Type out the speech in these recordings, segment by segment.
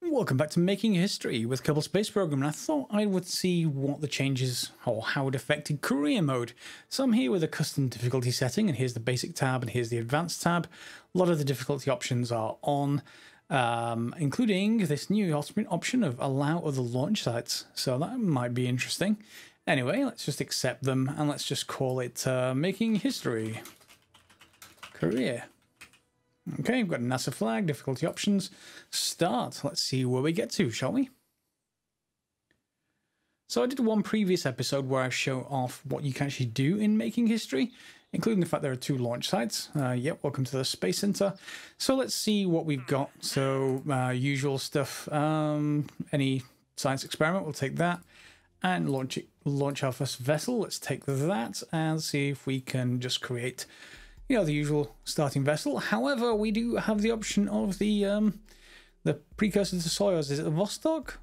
Welcome back to Making History with Kerbal Space Program, and I thought I would see what the changes or how it affected career mode. So I'm here with a custom difficulty setting, and here's the basic tab, and here's the advanced tab. A lot of the difficulty options are on, um, including this new option of allow other launch sites. So that might be interesting. Anyway, let's just accept them, and let's just call it uh, Making History. Career. Okay, we've got NASA flag, difficulty options, start. Let's see where we get to, shall we? So I did one previous episode where I show off what you can actually do in making history, including the fact there are two launch sites. Uh, yep, welcome to the Space Center. So let's see what we've got. So uh, usual stuff, um, any science experiment, we'll take that. And launch, it, launch our first vessel, let's take that and see if we can just create you know, the usual starting vessel. However, we do have the option of the um, the precursor to the Soyuz. Is it the Vostok?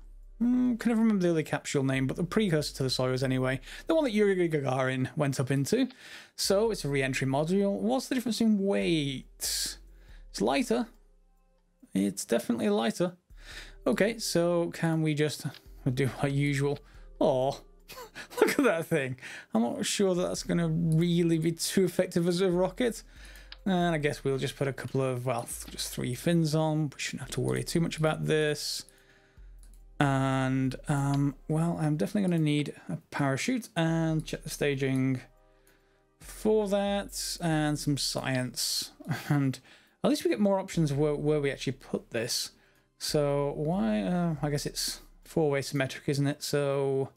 Mm, can never remember the other capsule name, but the precursor to the Soyuz anyway. The one that Yuri Gagarin went up into. So it's a re-entry module. What's the difference in weight? It's lighter. It's definitely lighter. Okay, so can we just do our usual? Oh, Look at that thing. I'm not sure that that's going to really be too effective as a rocket. And I guess we'll just put a couple of, well, just three fins on. We shouldn't have to worry too much about this. And, um, well, I'm definitely going to need a parachute and check the staging for that and some science. And at least we get more options of where, where we actually put this. So why, uh, I guess it's four-way symmetric, isn't it? So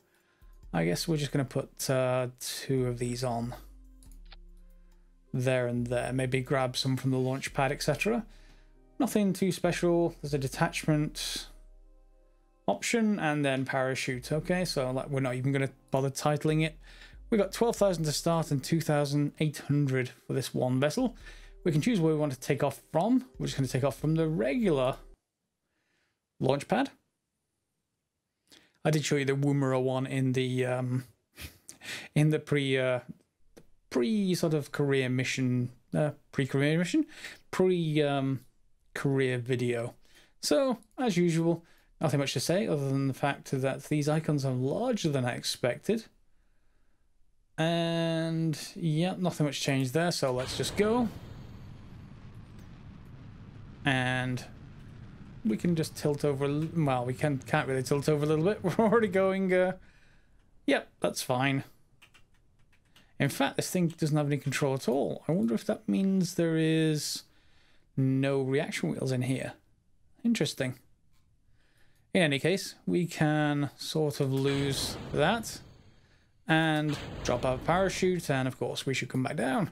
I guess we're just going to put uh, two of these on there and there. Maybe grab some from the launch pad, etc. Nothing too special. There's a detachment option and then parachute. Okay, so like we're not even going to bother titling it. We got 12,000 to start and 2,800 for this one vessel. We can choose where we want to take off from. We're just going to take off from the regular launch pad. I did show you the Woomera one in the um, in the pre uh, pre sort of career mission, uh, pre career mission, pre um, career video. So as usual, nothing much to say other than the fact that these icons are larger than I expected. And yeah, nothing much changed there. So let's just go. And we can just tilt over. Well, we can, can't really tilt over a little bit. We're already going... Uh, yep, that's fine. In fact, this thing doesn't have any control at all. I wonder if that means there is no reaction wheels in here. Interesting. In any case, we can sort of lose that and drop our parachute, and of course we should come back down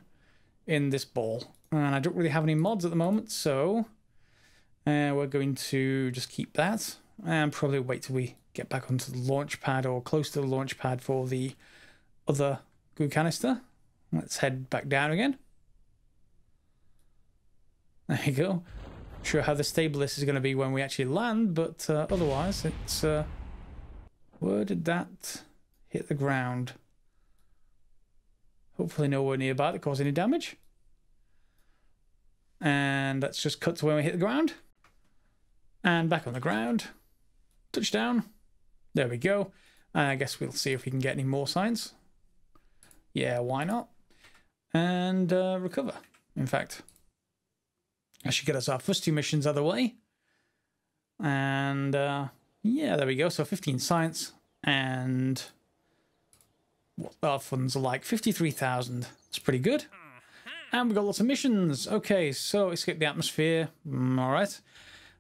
in this ball. And I don't really have any mods at the moment, so uh, we're going to just keep that and probably wait till we get back onto the launch pad or close to the launch pad for the other goo canister. Let's head back down again. There you go. Sure how the stable this is going to be when we actually land, but uh, otherwise it's... Uh, where did that hit the ground? Hopefully nowhere nearby to cause any damage. And let's just cut to when we hit the ground. And back on the ground. Touchdown. There we go. I guess we'll see if we can get any more signs. Yeah, why not? And uh, recover. In fact, I should get us our first two missions the way. And uh, yeah, there we go. So 15 science and what our funds are like 53,000. It's pretty good. And we've got lots of missions. Okay, so escape the atmosphere. Mm, all right.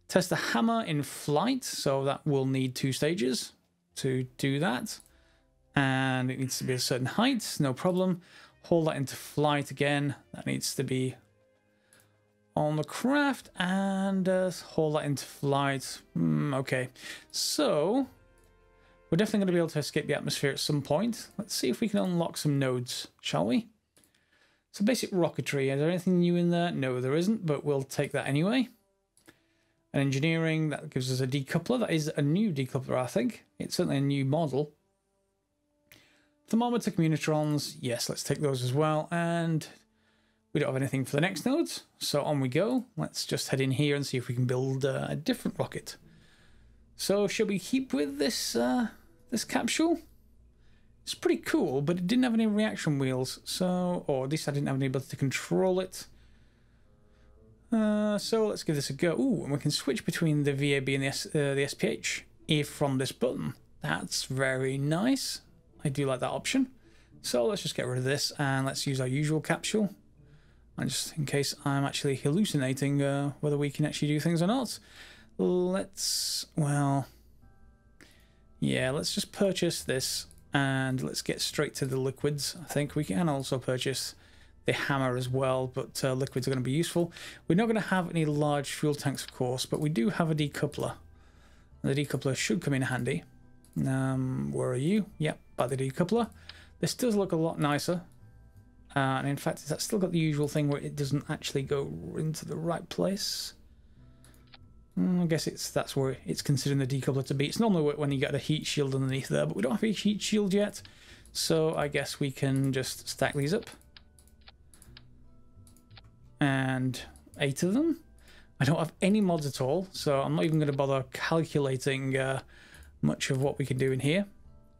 Test the hammer in flight, so that will need two stages to do that. And it needs to be a certain height, no problem. Haul that into flight again. That needs to be on the craft and uh, haul that into flight. Mm, okay, so we're definitely going to be able to escape the atmosphere at some point. Let's see if we can unlock some nodes, shall we? So basic rocketry, is there anything new in there? No, there isn't, but we'll take that anyway. And engineering, that gives us a decoupler. That is a new decoupler, I think. It's certainly a new model. Thermometer communotrons, yes, let's take those as well. And we don't have anything for the next nodes, so on we go. Let's just head in here and see if we can build uh, a different rocket. So shall we keep with this uh, this capsule? It's pretty cool, but it didn't have any reaction wheels, so or at least I didn't have any ability to control it. Uh, so let's give this a go. Ooh, and we can switch between the VAB and the, S, uh, the SPH if from this button. That's very nice. I do like that option. So let's just get rid of this and let's use our usual capsule. And just in case I'm actually hallucinating uh, whether we can actually do things or not. Let's, well, yeah, let's just purchase this and let's get straight to the liquids. I think we can also purchase the hammer as well, but uh, liquids are going to be useful. We're not going to have any large fuel tanks, of course, but we do have a decoupler. The decoupler should come in handy. Um, where are you? Yep, by the decoupler. This does look a lot nicer. Uh, and in fact, it's still got the usual thing where it doesn't actually go into the right place. Mm, I guess it's that's where it's considering the decoupler to be. It's normally when you get a heat shield underneath there, but we don't have a heat shield yet. So I guess we can just stack these up and eight of them. I don't have any mods at all, so I'm not even going to bother calculating uh, much of what we can do in here.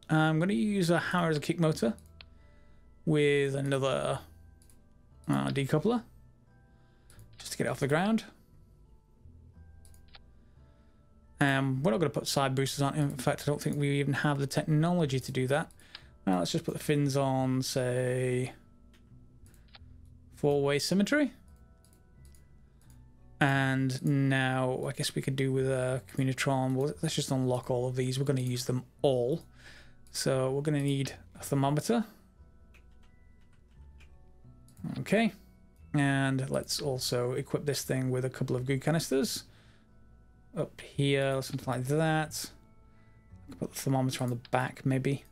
I'm going to use a hammer as a kick motor with another uh, decoupler just to get it off the ground. Um, we're not going to put side boosters on. In fact, I don't think we even have the technology to do that. Now let's just put the fins on, say, four-way symmetry. And now I guess we could do with a Communotron. Well, let's just unlock all of these. We're going to use them all. So we're going to need a thermometer. Okay. And let's also equip this thing with a couple of goo canisters. Up here, something like that. Put the thermometer on the back, maybe.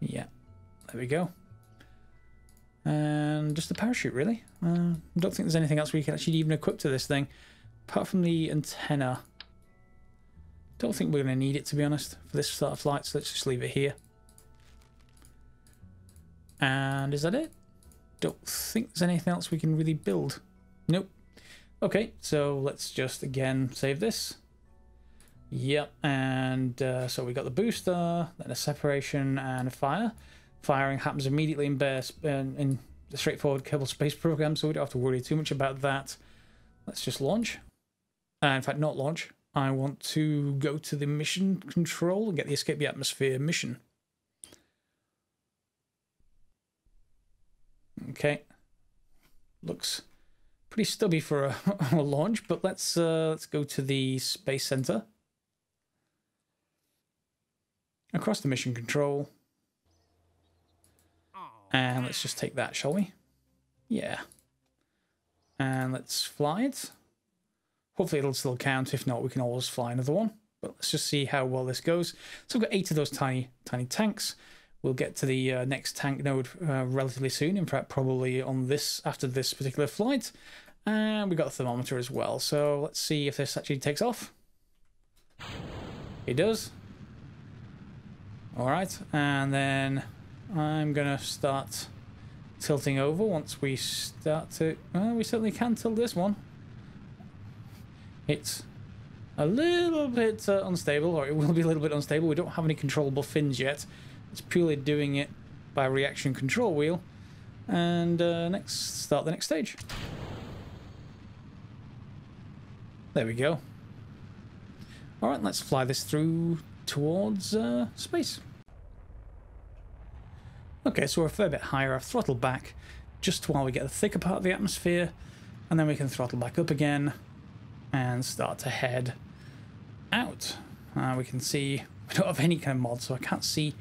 Yeah, there we go and just a parachute really. Uh, I don't think there's anything else we can actually even equip to this thing, apart from the antenna. Don't think we're going to need it to be honest for this sort of flight, so let's just leave it here. And is that it? Don't think there's anything else we can really build. Nope. Okay, so let's just again save this. Yep, and uh, so we got the booster, then a separation and a fire. Firing happens immediately in, bare, in the straightforward Kerbal Space Program, so we don't have to worry too much about that. Let's just launch. Uh, in fact, not launch. I want to go to the mission control and get the Escape the Atmosphere mission. Okay. Looks pretty stubby for a, a launch, but let's uh, let's go to the Space Center. Across the mission control. And let's just take that, shall we? Yeah. And let's fly it. Hopefully it'll still count. If not, we can always fly another one. But let's just see how well this goes. So we've got eight of those tiny, tiny tanks. We'll get to the uh, next tank node uh, relatively soon. In fact, probably on this after this particular flight. And we've got a thermometer as well. So let's see if this actually takes off. It does. All right, and then I'm to start tilting over once we start to... Well, we certainly can tilt this one. It's a little bit uh, unstable, or it will be a little bit unstable. We don't have any controllable fins yet. It's purely doing it by reaction control wheel. And uh, next, start the next stage. There we go. Alright, let's fly this through towards uh, space. Okay, so we're a fair bit higher. I've throttled back just while we get the thicker part of the atmosphere, and then we can throttle back up again and start to head out. Uh, we can see, we don't have any kind of mod, so I can't see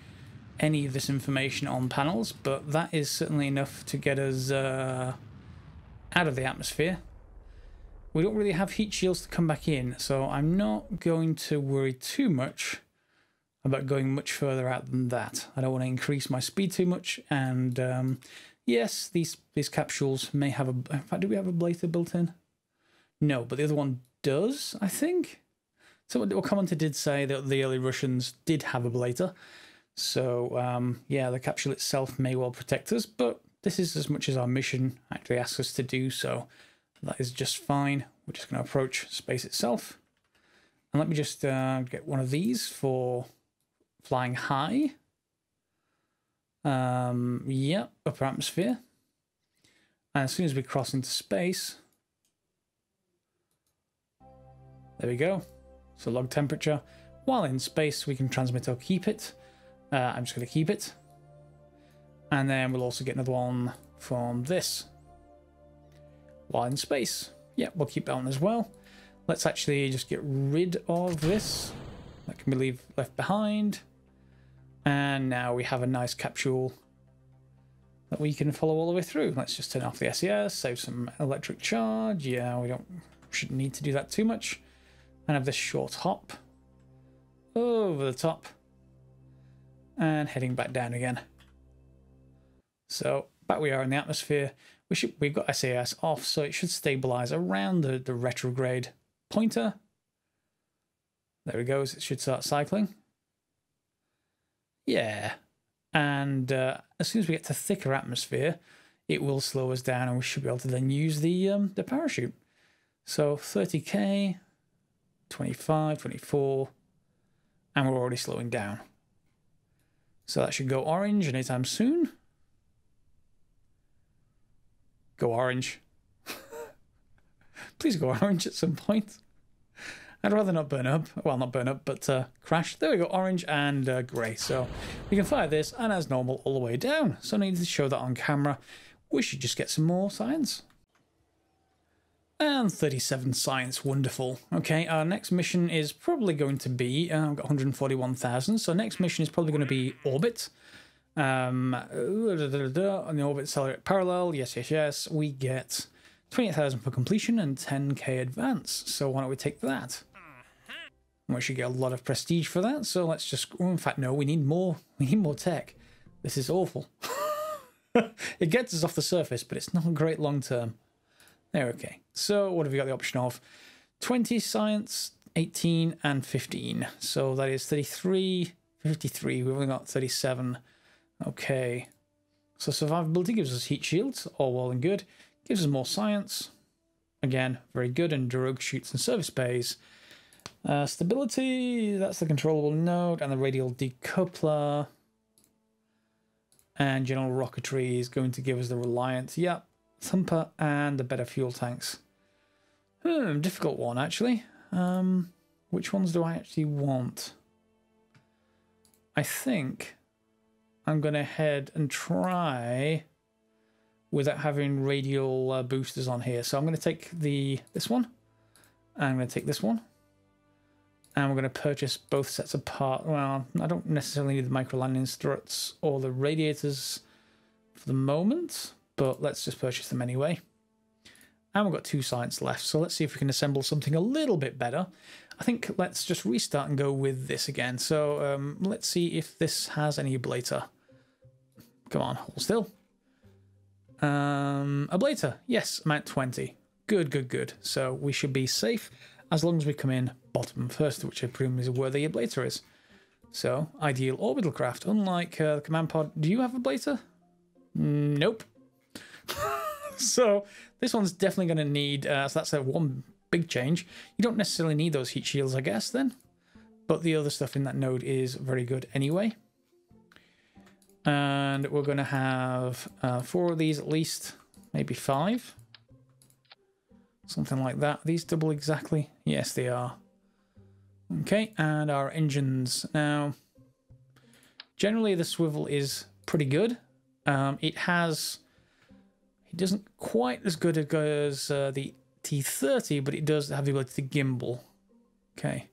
any of this information on panels, but that is certainly enough to get us uh, out of the atmosphere. We don't really have heat shields to come back in, so I'm not going to worry too much about going much further out than that. I don't want to increase my speed too much. And um, yes, these these capsules may have a. In fact, do we have a ablator built in? No, but the other one does, I think. So what commenter did say that the early Russians did have a ablator. So um, yeah, the capsule itself may well protect us, but this is as much as our mission actually asks us to do. So that is just fine. We're just going to approach space itself. And let me just uh, get one of these for flying high. Um, yeah, upper atmosphere. And as soon as we cross into space, there we go. So log temperature. While in space, we can transmit or keep it. Uh, I'm just going to keep it. And then we'll also get another one from this. While in space. Yeah, we'll keep that one as well. Let's actually just get rid of this. That can be leave, left behind. And now we have a nice capsule that we can follow all the way through. Let's just turn off the SAS, save some electric charge. Yeah, we don't shouldn't need to do that too much. And have this short hop over the top and heading back down again. So back we are in the atmosphere. We should we've got SAS off, so it should stabilize around the, the retrograde pointer. There it goes. It should start cycling. Yeah. And uh, as soon as we get to thicker atmosphere, it will slow us down and we should be able to then use the um, the parachute. So 30k, 25, 24, and we're already slowing down. So that should go orange anytime soon. Go orange. Please go orange at some point. I'd rather not burn up. Well, not burn up, but uh, crash. There we go, orange and uh, grey. So we can fire this, and as normal, all the way down. So I need to show that on camera. We should just get some more science. And 37 science, wonderful. Okay, our next mission is probably going to be, uh, I've got 141,000, so next mission is probably going to be orbit. Um, on the orbit accelerate parallel, yes, yes, yes, we get 28,000 for completion and 10k advance. So why don't we take that? We should get a lot of prestige for that. So let's just, well, in fact, no, we need more, we need more tech. This is awful. it gets us off the surface, but it's not great long term. There, okay. So what have we got the option of? 20 science, 18 and 15. So that is 33, 53. We've only got 37. Okay. So survivability gives us heat shields, all well and good. Gives us more science. Again, very good. And drogue chutes and service bays. Uh, stability, that's the controllable node and the radial decoupler. And general rocketry is going to give us the Reliant, yep, Thumper and the better fuel tanks. Hmm, difficult one actually. Um, which ones do I actually want? I think I'm going to head and try without having radial uh, boosters on here. So I'm going to take the this one. I'm going to take this one and we're going to purchase both sets apart. Well, I don't necessarily need the micro landing struts or the radiators for the moment, but let's just purchase them anyway. And we've got two science left, so let's see if we can assemble something a little bit better. I think let's just restart and go with this again. So um, let's see if this has any ablator. Come on, hold still. Um, ablator, yes, I'm 20. Good, good, good. So we should be safe as long as we come in bottom first, which I presume is where the ablator is. So, ideal orbital craft. Unlike uh, the command pod, do you have a ablator? Nope. so, this one's definitely going to need, uh, so that's a one big change. You don't necessarily need those heat shields, I guess, then. But the other stuff in that node is very good anyway. And we're going to have uh, four of these at least, maybe five. Something like that. Are these double exactly? Yes, they are. Okay, and our engines. Now, generally the swivel is pretty good. Um, it has... It doesn't quite as good as uh, the T30, but it does have the ability to gimbal. Okay.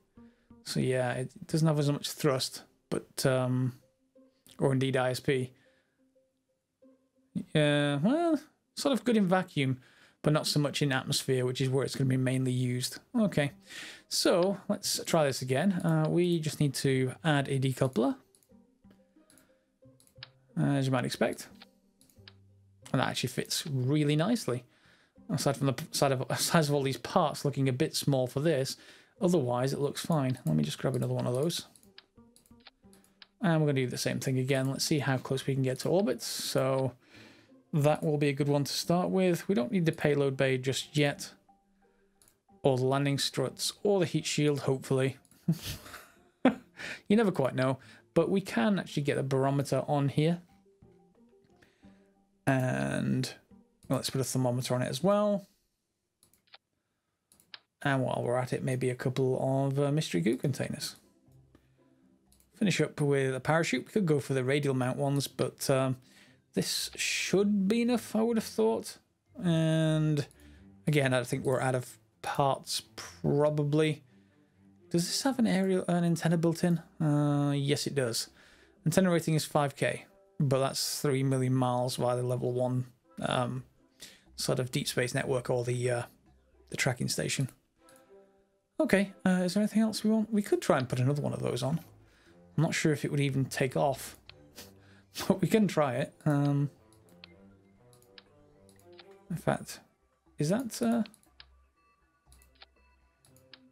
So yeah, it doesn't have as much thrust, but... Um, or indeed ISP. Yeah, well, sort of good in vacuum but not so much in atmosphere, which is where it's going to be mainly used. Okay, so let's try this again. Uh, we just need to add a decoupler, as you might expect. And that actually fits really nicely. Aside from the side of size of all these parts looking a bit small for this, otherwise it looks fine. Let me just grab another one of those. And we're going to do the same thing again. Let's see how close we can get to orbit. So that will be a good one to start with. We don't need the payload bay just yet. or the landing struts, or the heat shield, hopefully. you never quite know, but we can actually get the barometer on here. And well, let's put a thermometer on it as well. And while we're at it, maybe a couple of uh, mystery goo containers. Finish up with a parachute. We could go for the radial mount ones, but um, this should be enough, I would have thought. And again, I think we're out of parts, probably. Does this have an aerial an antenna built in? Uh, yes, it does. Antenna rating is 5k, but that's 3 million miles via the level 1 um, sort of deep space network or the uh, the tracking station. Okay, uh, is there anything else we want? We could try and put another one of those on. I'm not sure if it would even take off, we can try it. Um, in fact, is that... Uh...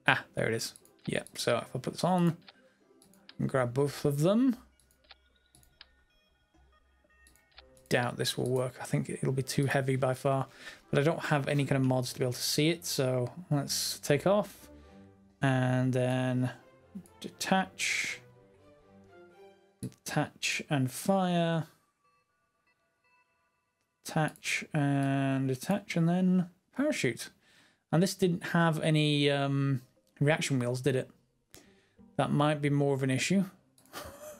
Ah, there it is. Yep, yeah, so if I put this on, grab both of them. Doubt this will work. I think it'll be too heavy by far. But I don't have any kind of mods to be able to see it, so let's take off. And then detach. Attach and fire. Attach and attach and then parachute. And this didn't have any um, reaction wheels, did it? That might be more of an issue.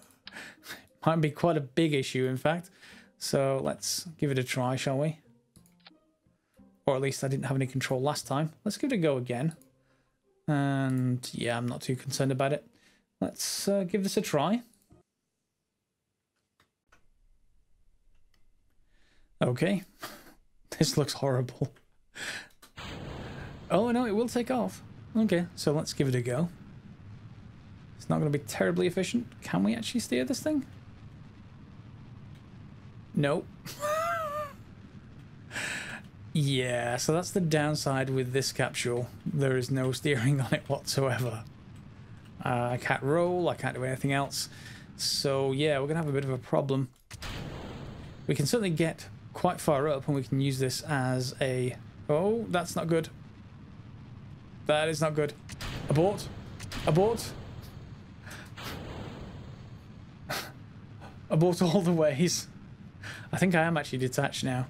might be quite a big issue, in fact. So let's give it a try, shall we? Or at least I didn't have any control last time. Let's give it a go again. And yeah, I'm not too concerned about it. Let's uh, give this a try. Okay. this looks horrible. oh, no, it will take off. Okay, so let's give it a go. It's not going to be terribly efficient. Can we actually steer this thing? Nope. yeah, so that's the downside with this capsule. There is no steering on it whatsoever. Uh, I can't roll, I can't do anything else. So yeah, we're going to have a bit of a problem. We can certainly get quite far up and we can use this as a... Oh, that's not good. That is not good. Abort. Abort. Abort all the ways. I think I am actually detached now.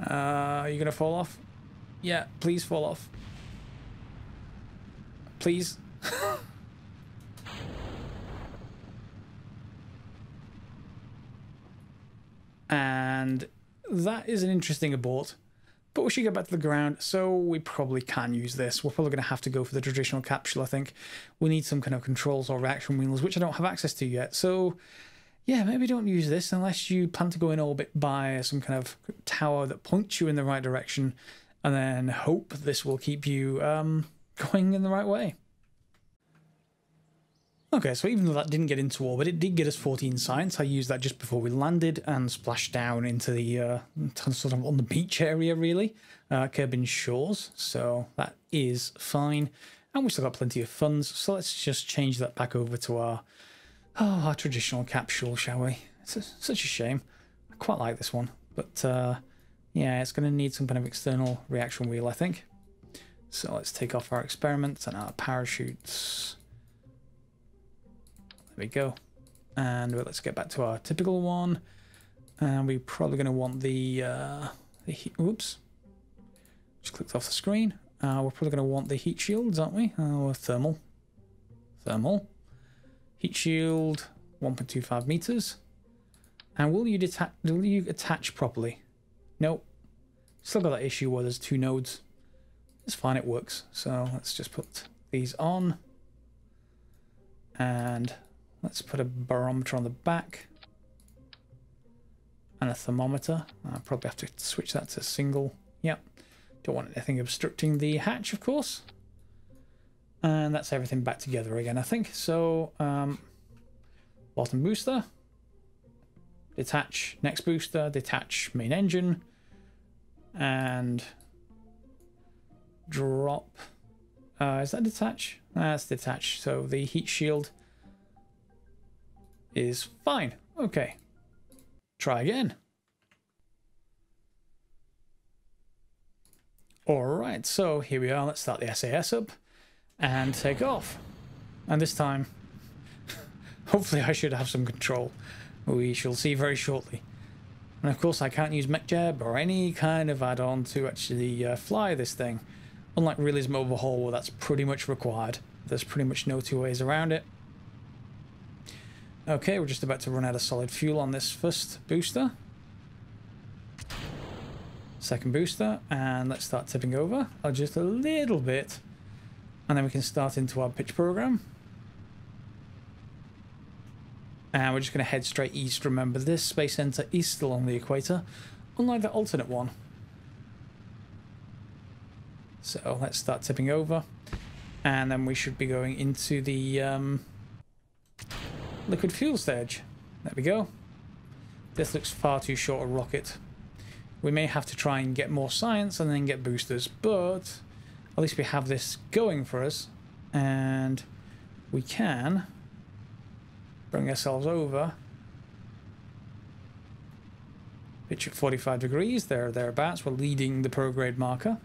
Uh, are you going to fall off? Yeah, please fall off. Please. And that is an interesting abort. But we should get back to the ground, so we probably can use this. We're probably going to have to go for the traditional capsule, I think. We need some kind of controls or reaction wheels, which I don't have access to yet. So, yeah, maybe don't use this unless you plan to go in orbit by some kind of tower that points you in the right direction, and then hope this will keep you um, going in the right way. Okay, so even though that didn't get into orbit, it did get us 14 science. I used that just before we landed and splashed down into the uh, sort of on the beach area, really, uh, Kerbin Shores. So that is fine. And we still got plenty of funds. So let's just change that back over to our, oh, our traditional capsule, shall we? It's a, such a shame. I quite like this one. But uh, yeah, it's going to need some kind of external reaction wheel, I think. So let's take off our experiments and our parachutes. There we go. And let's get back to our typical one. And we're probably going to want the, uh, the heat, oops, just clicked off the screen. Uh, we're probably going to want the heat shields, aren't we? Uh, thermal. Thermal. Heat shield, 1.25 meters. And will you detach? Will you attach properly? Nope. Still got that issue where there's two nodes. It's fine, it works. So let's just put these on. And Let's put a barometer on the back and a thermometer. I'll probably have to switch that to single. Yep. Don't want anything obstructing the hatch, of course. And that's everything back together again, I think. So, um, bottom booster, detach next booster, detach main engine, and drop. Uh, is that detach? That's detach. So the heat shield is fine. Okay. Try again. All right, so here we are. Let's start the SAS up and take off. And this time, hopefully I should have some control. We shall see very shortly. And of course I can't use MechJeb or any kind of add-on to actually uh, fly this thing. Unlike Realism Overhaul where that's pretty much required. There's pretty much no two ways around it. Okay, we're just about to run out of solid fuel on this first booster. Second booster, and let's start tipping over oh, just a little bit. And then we can start into our pitch program. And we're just going to head straight east. Remember, this space center is still on the equator, unlike the alternate one. So let's start tipping over. And then we should be going into the um, liquid fuel stage. There we go. This looks far too short a rocket. We may have to try and get more science and then get boosters, but at least we have this going for us. And we can bring ourselves over. Pitch at 45 degrees, there, thereabouts. We're leading the prograde marker.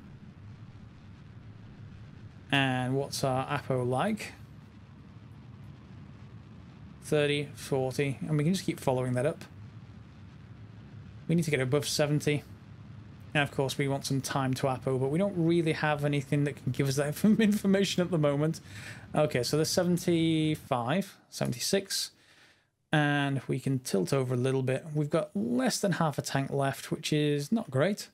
And what's our Apo like? 30, 40, and we can just keep following that up. We need to get above 70. And of course we want some time to Apo, but we don't really have anything that can give us that information at the moment. Okay, so there's 75, 76 and we can tilt over a little bit. We've got less than half a tank left, which is not great.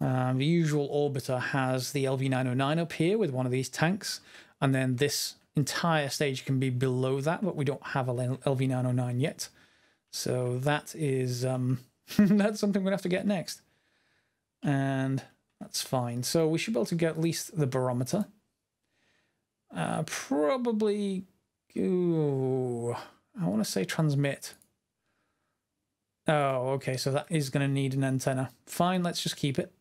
Um, the usual orbiter has the LV909 up here with one of these tanks, and then this entire stage can be below that, but we don't have a LV909 yet. So that is um, that's something gonna have to get next, and that's fine. So we should be able to get at least the barometer. Uh, probably. Ooh, I want to say transmit. Oh, okay, so that is going to need an antenna. Fine, let's just keep it.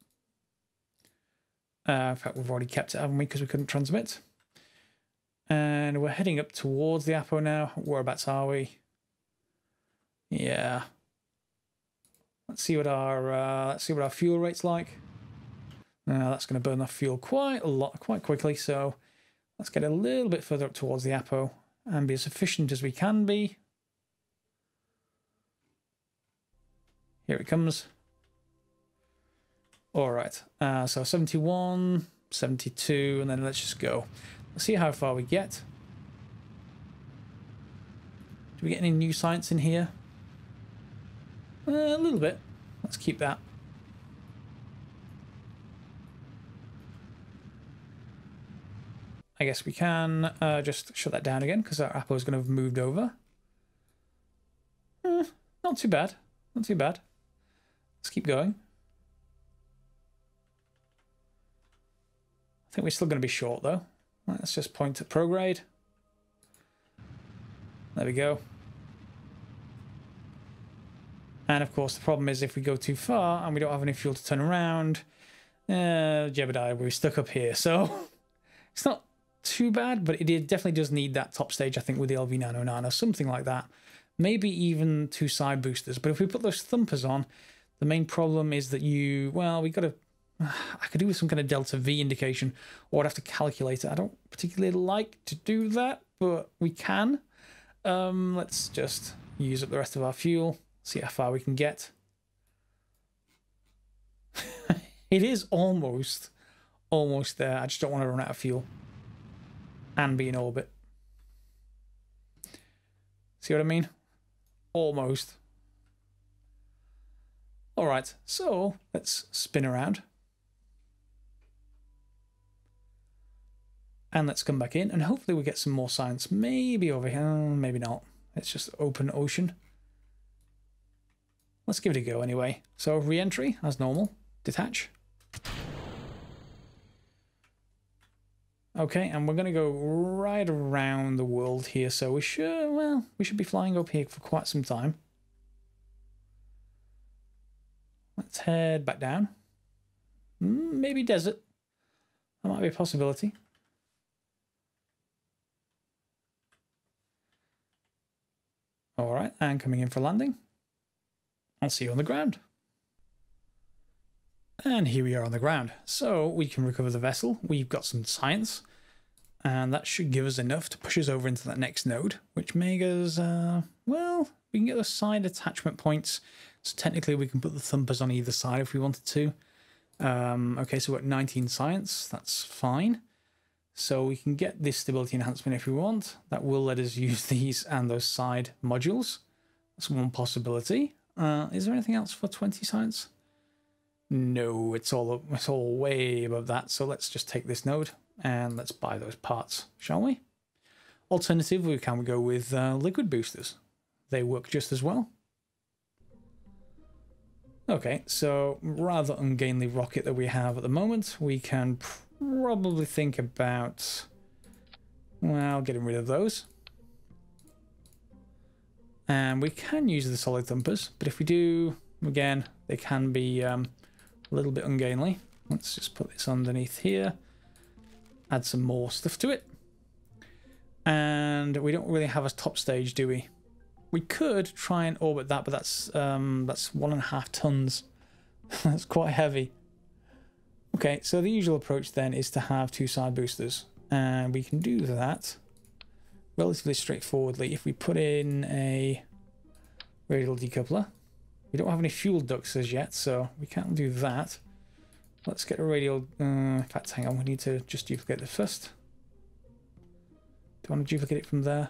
Uh, in fact, we've already kept it, haven't we, because we couldn't transmit. And we're heading up towards the Apo now. Whereabouts are we? Yeah. Let's see what our uh, let's see what our fuel rate's like. Now that's going to burn off fuel quite a lot, quite quickly. So let's get a little bit further up towards the Apo and be as efficient as we can be. Here it comes. All right, uh, so 71, 72, and then let's just go. Let's see how far we get. Do we get any new science in here? Uh, a little bit. Let's keep that. I guess we can uh, just shut that down again because our Apo is going to have moved over. Eh, not too bad. Not too bad. Let's keep going. I think we're still going to be short though. Let's just point at prograde. There we go. And of course, the problem is if we go too far and we don't have any fuel to turn around, uh, Jebediah, we're stuck up here. So it's not too bad, but it definitely does need that top stage, I think, with the LV909 or something like that. Maybe even two side boosters. But if we put those thumpers on, the main problem is that you, well, we've got to, I could do with some kind of delta V indication, or I'd have to calculate it. I don't particularly like to do that, but we can. Um, let's just use up the rest of our fuel, see how far we can get. it is almost, almost there. I just don't want to run out of fuel and be in orbit. See what I mean? Almost. All right, so let's spin around. And let's come back in and hopefully we get some more science. Maybe over here, maybe not. It's just open ocean. Let's give it a go anyway. So re-entry as normal, detach. Okay, and we're going to go right around the world here, so we should, well, we should be flying up here for quite some time. Let's head back down. Hmm, maybe desert. That might be a possibility. All right, and coming in for landing. I'll see you on the ground. And here we are on the ground. So we can recover the vessel. We've got some science. And that should give us enough to push us over into that next node, which makes us, uh, well, we can get the side attachment points. So technically we can put the thumpers on either side if we wanted to. Um, okay, so we're at 19 science. That's fine. So we can get this stability enhancement if we want. That will let us use these and those side modules. That's one possibility. Uh, is there anything else for 20 science? No, it's all it's all way above that. So let's just take this node and let's buy those parts, shall we? Alternatively, we can go with uh, liquid boosters. They work just as well. Okay, so rather ungainly rocket that we have at the moment, we can probably think about, well, getting rid of those. And we can use the solid thumpers, but if we do, again, they can be um, a little bit ungainly. Let's just put this underneath here, add some more stuff to it. And we don't really have a top stage, do we? We could try and orbit that, but that's um, that's one and a half tons. that's quite heavy. Okay, so the usual approach then is to have two side boosters. And we can do that relatively straightforwardly if we put in a radial decoupler. We don't have any fuel ducts as yet, so we can't do that. Let's get a radial... Uh, in fact, hang on, we need to just duplicate this first. Do you want to duplicate it from there?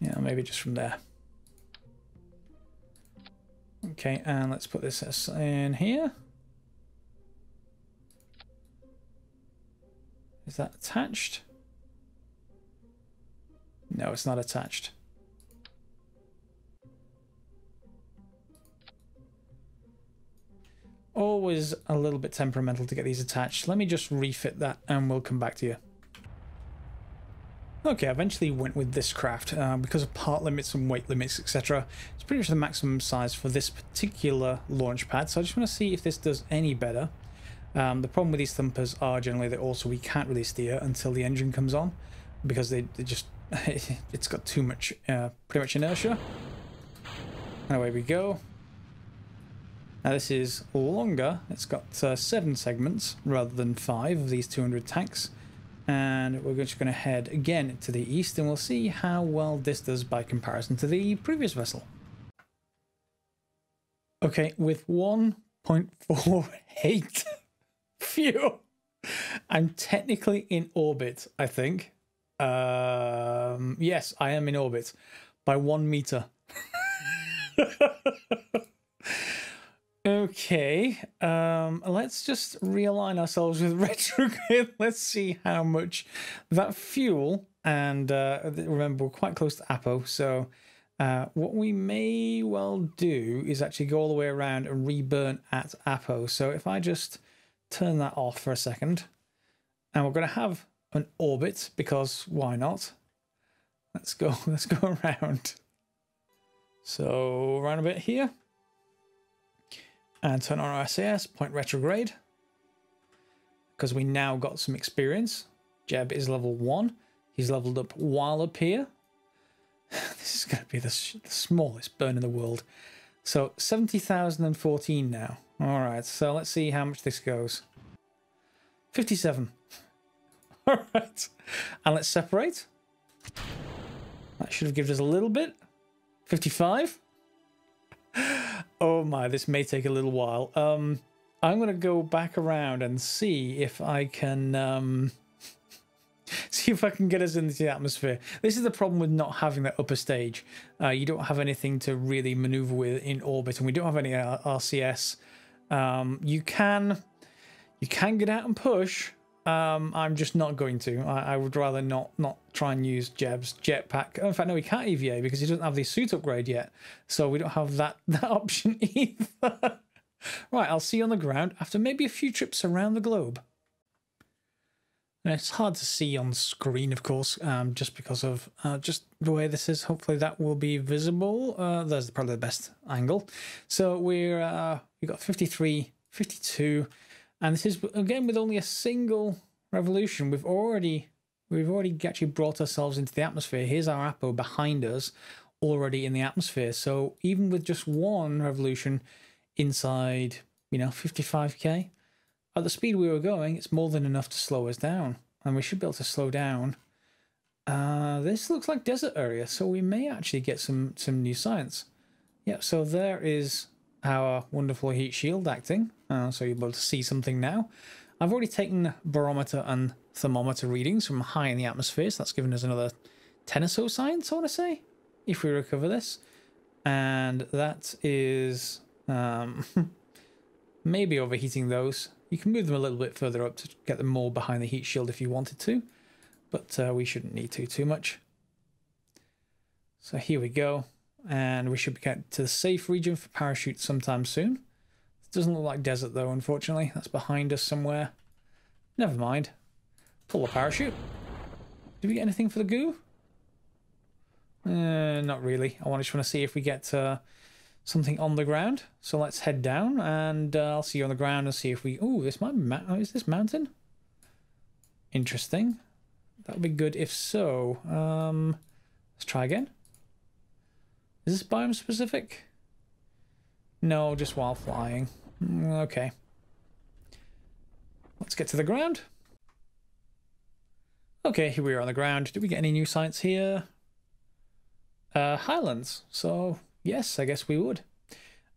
Yeah, maybe just from there. Okay, and let's put this in here. Is that attached? No, it's not attached. Always a little bit temperamental to get these attached. Let me just refit that and we'll come back to you. Okay, I eventually went with this craft uh, because of part limits and weight limits, etc. It's pretty much the maximum size for this particular launch pad, so I just want to see if this does any better. Um, the problem with these thumpers are generally that also we can't really steer until the engine comes on because they, they just it's got too much uh, pretty much inertia. And away we go. Now this is longer. It's got uh, seven segments rather than five of these 200 tanks. And we're just going to head again to the east and we'll see how well this does by comparison to the previous vessel. Okay, with 1.48 I'm technically in orbit, I think. Um, yes, I am in orbit by one meter. okay, um, let's just realign ourselves with retrograde. let's see how much that fuel, and uh, remember, we're quite close to Apo, so uh, what we may well do is actually go all the way around and reburn at Apo. So if I just turn that off for a second. And we're going to have an orbit because why not? Let's go, let's go around. So around a bit here. And turn on our SAS, point retrograde. Because we now got some experience. Jeb is level one. He's leveled up while up here. this is going to be the, the smallest burn in the world. So 70,014 now. All right, so let's see how much this goes. 57. All right, and let's separate. That should have given us a little bit. 55. Oh my, this may take a little while. Um, I'm going to go back around and see if I can... Um, see if I can get us into the atmosphere. This is the problem with not having that upper stage. Uh, you don't have anything to really maneuver with in orbit, and we don't have any RCS um, you can you can get out and push. Um, I'm just not going to. I, I, would rather not not try and use Jeb's jetpack. In fact, no, he can't EVA because he doesn't have the suit upgrade yet. So we don't have that that option either. right, I'll see you on the ground after maybe a few trips around the globe. It's hard to see on screen, of course, um, just because of uh, just the way this is. Hopefully that will be visible. Uh, there's probably the best angle. So we're uh, we've got 53, 52, and this is again with only a single revolution. We've already we've already actually brought ourselves into the atmosphere. Here's our Apo behind us, already in the atmosphere. So even with just one revolution inside you know, 55k. At the speed we were going, it's more than enough to slow us down. And we should be able to slow down. Uh, this looks like desert area, so we may actually get some, some new science. Yeah, so there is our wonderful heat shield acting. Uh, so you're able to see something now. I've already taken barometer and thermometer readings from high in the atmosphere, so that's given us another 10 or so science, I want to say, if we recover this. And that is um, maybe overheating those. You can move them a little bit further up to get them more behind the heat shield if you wanted to, but uh, we shouldn't need to too much. So here we go and we should get to the safe region for parachutes sometime soon. It doesn't look like desert though, unfortunately. That's behind us somewhere. Never mind. Pull the parachute. Did we get anything for the goo? Uh, not really. I just want to see if we get uh, something on the ground. So let's head down and uh, I'll see you on the ground and see if we... Oh, this might. Oh, is this mountain? Interesting. That would be good if so. Um, let's try again. Is this biome specific? No, just while flying. Mm, okay. Let's get to the ground. Okay, here we are on the ground. Did we get any new science here? Uh, Highlands. So, yes, I guess we would.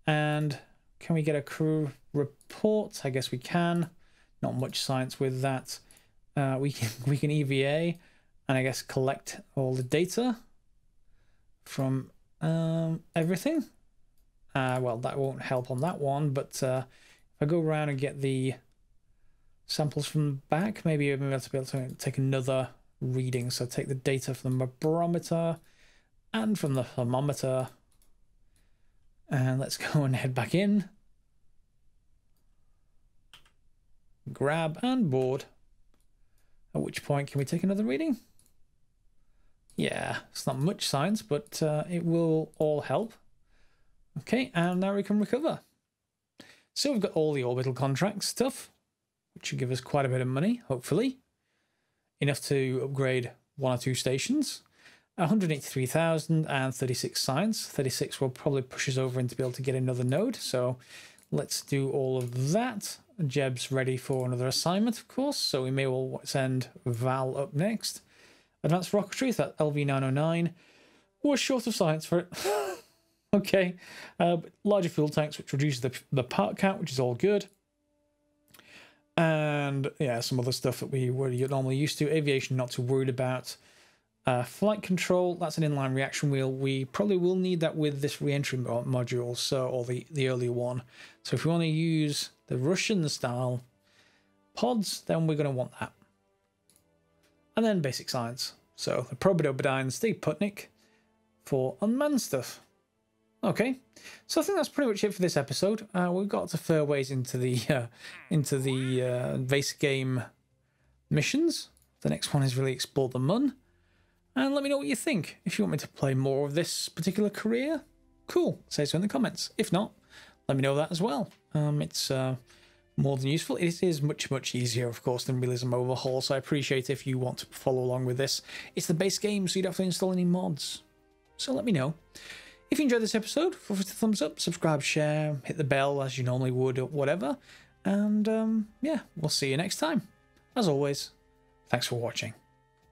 And can we get a crew report? I guess we can. Not much science with that. Uh, we can we can EVA and I guess collect all the data from um, everything. Uh, well, that won't help on that one, but uh, if I go around and get the samples from back, maybe to be able to take another reading. So take the data from the barometer and from the thermometer. And let's go and head back in. Grab and board. At which point, can we take another reading? Yeah, it's not much science, but uh, it will all help. Okay, and now we can recover. So we've got all the orbital contract stuff, which should give us quite a bit of money, hopefully. Enough to upgrade one or two stations. 183,000 and 36 science. 36 will probably push us over into be able to get another node. So let's do all of that. Jeb's ready for another assignment, of course. So we may well send Val up next. Advanced rocketry, that LV909 was short of science for it. okay. Uh, larger fuel tanks, which reduces the, the part count, which is all good. And yeah, some other stuff that we were normally used to. Aviation, not too worried about. Uh, flight control, that's an inline reaction wheel. We probably will need that with this reentry module, so or the, the earlier one. So if we want to use the Russian style pods, then we're going to want that and then basic science. So the Probodobodyne Steve Putnik for unmanned stuff. Okay, so I think that's pretty much it for this episode. Uh, we've got to fair ways into the uh, into the uh, base game missions. The next one is really explore the Mun, and let me know what you think. If you want me to play more of this particular career, cool. Say so in the comments. If not, let me know that as well. Um, it's uh, more than useful. It is much, much easier, of course, than Realism Overhaul, so I appreciate if you want to follow along with this. It's the base game, so you don't have to install any mods. So let me know. If you enjoyed this episode, feel free to thumbs up, subscribe, share, hit the bell as you normally would, or whatever. And um, yeah, we'll see you next time. As always, thanks for watching.